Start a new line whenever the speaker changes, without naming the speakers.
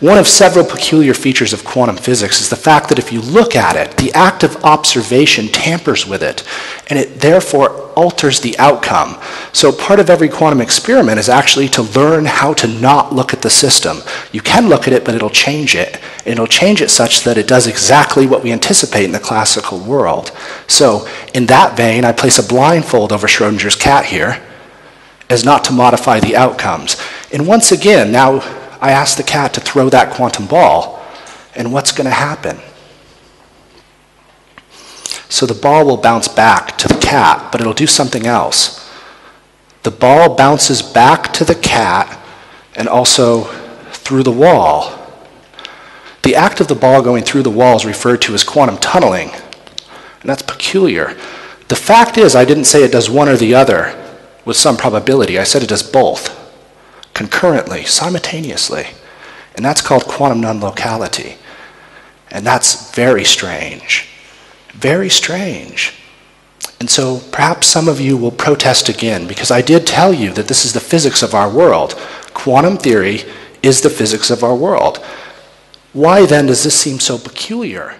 One of several peculiar features of quantum physics is the fact that if you look at it, the act of observation tampers with it, and it therefore alters the outcome. So part of every quantum experiment is actually to learn how to not look at the system. You can look at it, but it'll change it. It'll change it such that it does exactly what we anticipate in the classical world. So in that vein, I place a blindfold over Schrodinger's cat here as not to modify the outcomes. And once again, now I ask the cat to throw that quantum ball, and what's going to happen? So the ball will bounce back to the cat, but it'll do something else. The ball bounces back to the cat and also through the wall. The act of the ball going through the wall is referred to as quantum tunneling, and that's peculiar. The fact is, I didn't say it does one or the other with some probability. I said it does both concurrently, simultaneously. And that's called quantum non-locality. And that's very strange. Very strange. And so perhaps some of you will protest again because I did tell you that this is the physics of our world. Quantum theory is the physics of our world. Why then does this seem so peculiar?